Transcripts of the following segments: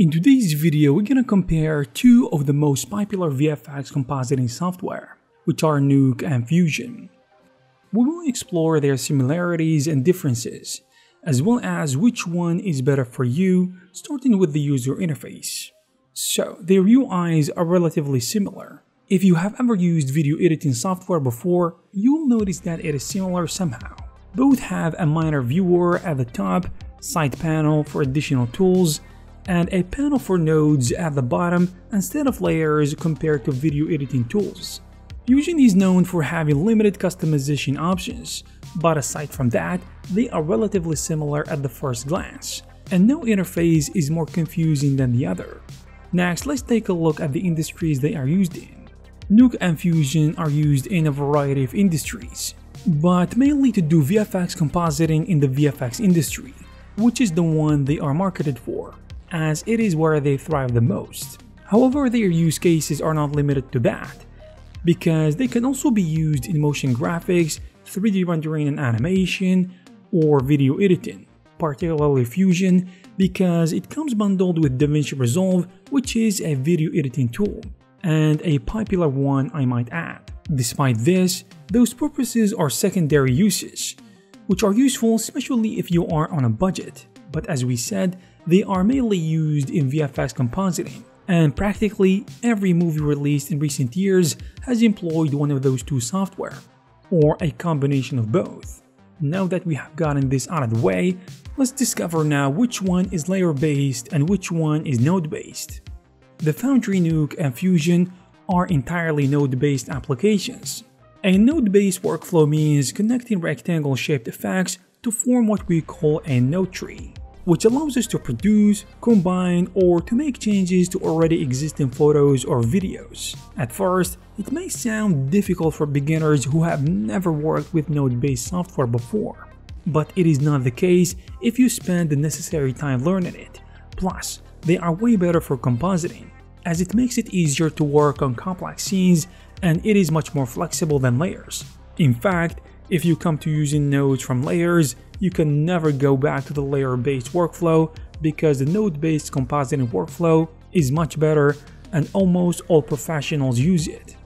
In today's video, we're gonna compare two of the most popular VFX compositing software, which are Nuke and Fusion. We will explore their similarities and differences, as well as which one is better for you, starting with the user interface. So, their UIs are relatively similar. If you have ever used video editing software before, you will notice that it is similar somehow. Both have a minor viewer at the top, side panel for additional tools, and a panel for nodes at the bottom instead of layers compared to video editing tools. Fusion is known for having limited customization options, but aside from that, they are relatively similar at the first glance, and no interface is more confusing than the other. Next, let's take a look at the industries they are used in. Nuke and Fusion are used in a variety of industries, but mainly to do VFX compositing in the VFX industry, which is the one they are marketed for, as it is where they thrive the most. However, their use cases are not limited to that, because they can also be used in motion graphics, 3D rendering and animation, or video editing, particularly Fusion because it comes bundled with DaVinci Resolve, which is a video editing tool, and a popular one I might add. Despite this, those purposes are secondary uses, which are useful especially if you are on a budget, but as we said, they are mainly used in VFX compositing, and practically every movie released in recent years has employed one of those two software, or a combination of both. Now that we have gotten this out of the way, let's discover now which one is layer based and which one is node based. The Foundry Nuke and Fusion are entirely node-based applications. A node-based workflow means connecting rectangle-shaped effects to form what we call a node tree, which allows us to produce, combine, or to make changes to already existing photos or videos. At first, it may sound difficult for beginners who have never worked with node-based software before, but it is not the case if you spend the necessary time learning it. Plus, they are way better for compositing as it makes it easier to work on complex scenes and it is much more flexible than layers. In fact, if you come to using nodes from layers, you can never go back to the layer-based workflow because the node-based compositing workflow is much better and almost all professionals use it.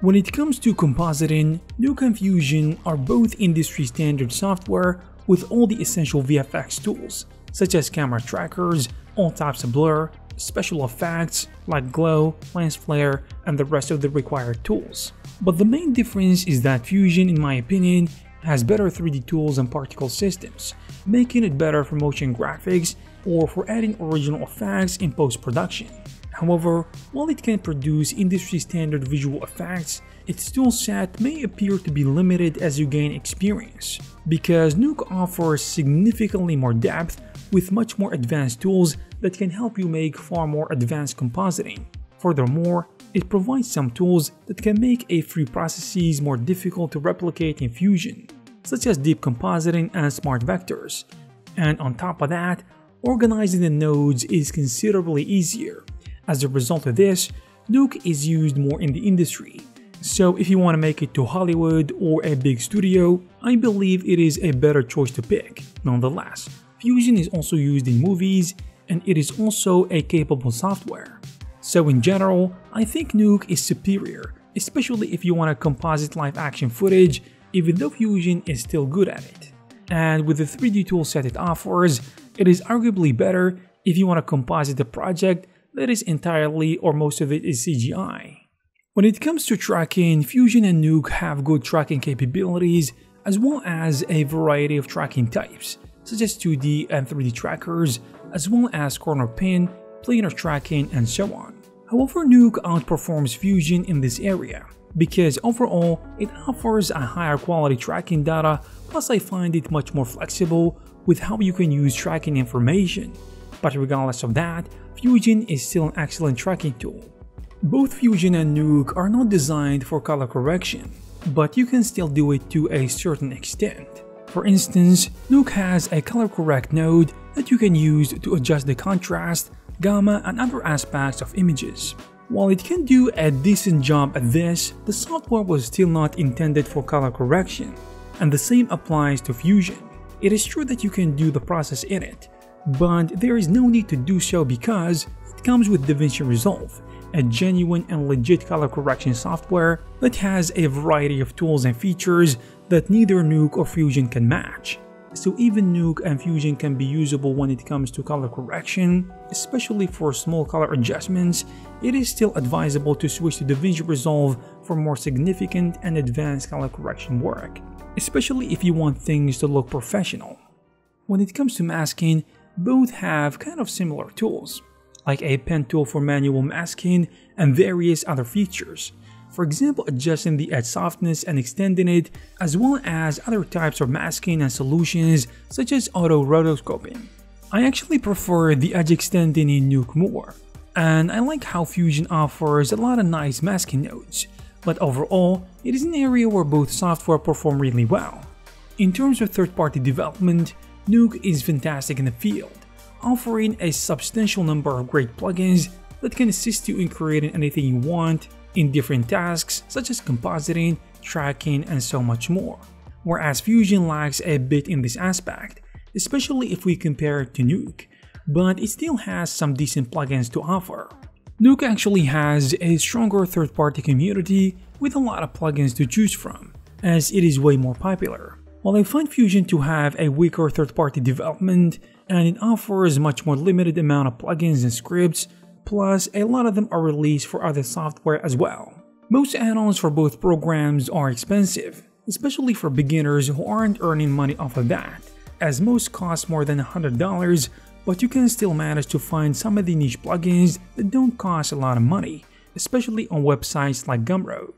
When it comes to compositing, Nuke and Fusion are both industry standard software with all the essential VFX tools, such as camera trackers, all types of blur, special effects like glow, lens flare, and the rest of the required tools. But the main difference is that Fusion, in my opinion, has better 3D tools and particle systems, making it better for motion graphics or for adding original effects in post-production. However, while it can produce industry-standard visual effects, its toolset may appear to be limited as you gain experience, because Nuke offers significantly more depth with much more advanced tools that can help you make far more advanced compositing. Furthermore, it provides some tools that can make A3 processes more difficult to replicate in Fusion, such as deep compositing and smart vectors. And on top of that, organizing the nodes is considerably easier. As a result of this, Nuke is used more in the industry. So if you want to make it to Hollywood or a big studio, I believe it is a better choice to pick. Nonetheless, Fusion is also used in movies and it is also a capable software. So in general, I think Nuke is superior, especially if you want to composite live action footage, even though Fusion is still good at it. And with the 3D toolset it offers, it is arguably better if you want to composite a project that is entirely or most of it is CGI. When it comes to tracking, Fusion and Nuke have good tracking capabilities as well as a variety of tracking types, such as 2D and 3D trackers, as well as corner pin, planar tracking, and so on. However, Nuke outperforms Fusion in this area, because overall, it offers a higher quality tracking data, plus I find it much more flexible with how you can use tracking information. But regardless of that, Fusion is still an excellent tracking tool. Both Fusion and Nuke are not designed for color correction, but you can still do it to a certain extent. For instance, Nuke has a color correct node that you can use to adjust the contrast, gamma and other aspects of images. While it can do a decent job at this, the software was still not intended for color correction, and the same applies to Fusion. It is true that you can do the process in it, but there is no need to do so because it comes with DaVinci Resolve, a genuine and legit color correction software that has a variety of tools and features that neither Nuke or Fusion can match. So even Nuke and Fusion can be usable when it comes to color correction, especially for small color adjustments, it is still advisable to switch to DaVinci Resolve for more significant and advanced color correction work, especially if you want things to look professional. When it comes to masking, both have kind of similar tools, like a pen tool for manual masking and various other features, for example adjusting the edge softness and extending it, as well as other types of masking and solutions such as auto rotoscoping. I actually prefer the edge extending in Nuke more, and I like how Fusion offers a lot of nice masking nodes, but overall, it is an area where both software perform really well. In terms of third-party development, Nuke is fantastic in the field, offering a substantial number of great plugins that can assist you in creating anything you want in different tasks such as compositing, tracking, and so much more. Whereas Fusion lags a bit in this aspect, especially if we compare it to Nuke, but it still has some decent plugins to offer. Nuke actually has a stronger third-party community with a lot of plugins to choose from, as it is way more popular. While I find Fusion to have a weaker third-party development, and it offers much more limited amount of plugins and scripts, plus a lot of them are released for other software as well. Most add-ons for both programs are expensive, especially for beginners who aren't earning money off of that, as most cost more than $100, but you can still manage to find some of the niche plugins that don't cost a lot of money, especially on websites like Gumroad.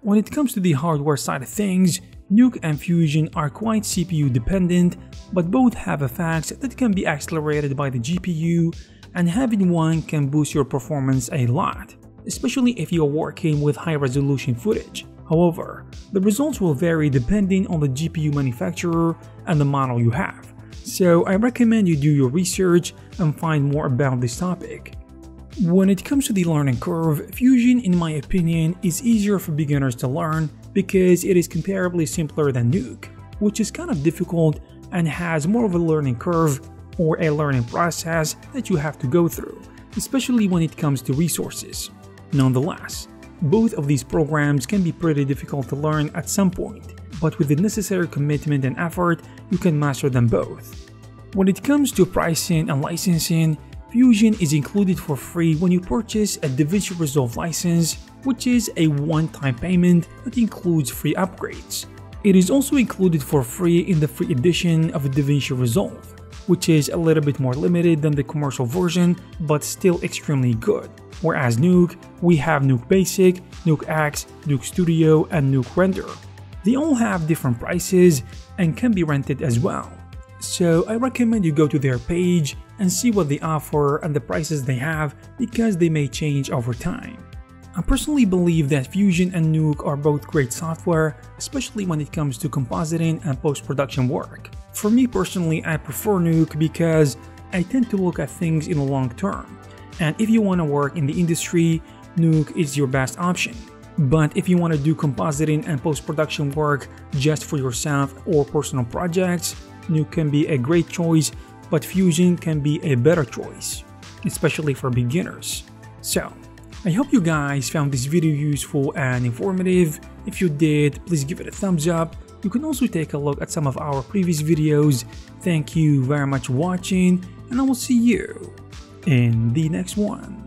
When it comes to the hardware side of things, Nuke and Fusion are quite CPU dependent, but both have effects that can be accelerated by the GPU, and having one can boost your performance a lot, especially if you are working with high resolution footage. However, the results will vary depending on the GPU manufacturer and the model you have, so I recommend you do your research and find more about this topic. When it comes to the learning curve, Fusion in my opinion is easier for beginners to learn because it is comparably simpler than Nuke, which is kind of difficult and has more of a learning curve or a learning process that you have to go through, especially when it comes to resources. Nonetheless, both of these programs can be pretty difficult to learn at some point, but with the necessary commitment and effort, you can master them both. When it comes to pricing and licensing, Fusion is included for free when you purchase a DaVinci Resolve license, which is a one-time payment that includes free upgrades. It is also included for free in the free edition of DaVinci Resolve, which is a little bit more limited than the commercial version, but still extremely good. Whereas Nuke, we have Nuke Basic, Nuke X, Nuke Studio, and Nuke Render. They all have different prices and can be rented as well. So I recommend you go to their page and see what they offer and the prices they have because they may change over time. I personally believe that Fusion and Nuke are both great software, especially when it comes to compositing and post-production work. For me personally, I prefer Nuke because I tend to look at things in the long term, and if you want to work in the industry, Nuke is your best option. But if you want to do compositing and post-production work just for yourself or personal projects, Nuke can be a great choice, but Fusion can be a better choice, especially for beginners. So, I hope you guys found this video useful and informative. If you did, please give it a thumbs up. You can also take a look at some of our previous videos. Thank you very much for watching, and I will see you in the next one.